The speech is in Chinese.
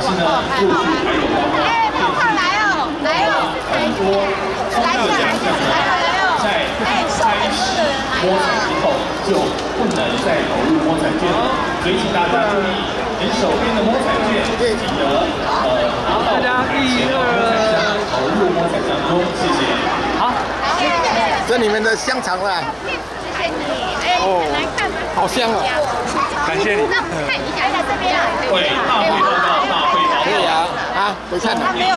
可是呢，陆续还有包括哎，快快来哦，来哦，很多宗教奖项呢，在开始摸彩之后就不能再投入摸彩券了，所以请大家注意，您手边的摸彩券记得呃拿到钱的摸彩箱投入摸彩箱中，谢谢。好，谢谢，这里面的香肠啦，谢谢你，哎，来？好香哦。感谢你。那我们看一下，在这边啊，会我看他没有